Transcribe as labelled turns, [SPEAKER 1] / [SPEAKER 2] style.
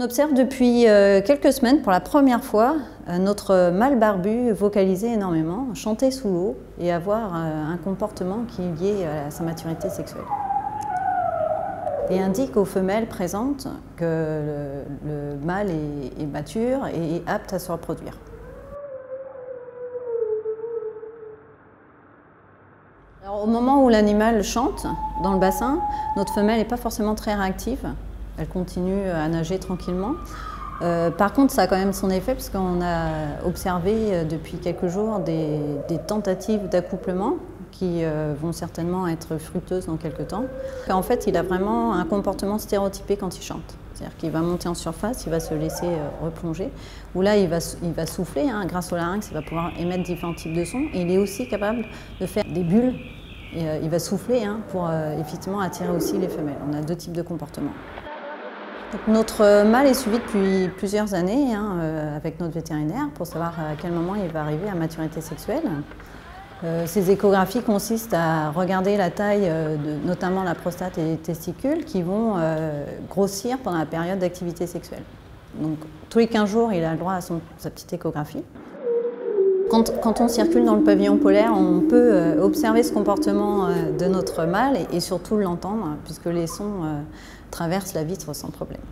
[SPEAKER 1] observe depuis euh, quelques semaines, pour la première fois, euh, notre mâle barbu vocaliser énormément, chanter sous l'eau et avoir euh, un comportement qui est lié à sa maturité sexuelle. Et indique aux femelles présentes que le, mâle est, mature et apte à se reproduire. au moment où l'animal chante dans le bassin, notre femelle n'est pas forcément très réactive. Elle continue à nager tranquillement. Euh, par contre, ça a quand même son effet parce qu'on a observé euh, depuis quelques jours des, tentatives d'accouplement qui euh, vont certainement être fructueuses dans quelques temps. En fait, il a vraiment un comportement stéréotypé quand il chante. C'est-à-dire qu'il va monter en surface, il va se laisser replonger, où là, il va, il va souffler, hein, grâce au larynx, il va pouvoir émettre différents types de sons, et il est aussi capable de faire des bulles, il va souffler hein, pour effectivement attirer aussi les femelles. On a deux types de comportements notre mâle est suivi depuis plusieurs années hein, euh, avec notre vétérinaire pour savoir à quel moment il va arriver à maturité sexuelle. Euh, ces échographies consistent à regarder la taille euh, de notamment la prostate et les testicules qui vont grossir pendant la période d'activité sexuelle. Donc tous les 15 jours, il a le droit à sa petite échographie. Quand, on circule dans le pavillon polaire, on peut observer ce comportement de notre mâle et surtout l'entendre, puisque les sons traversent la vitre sans problème.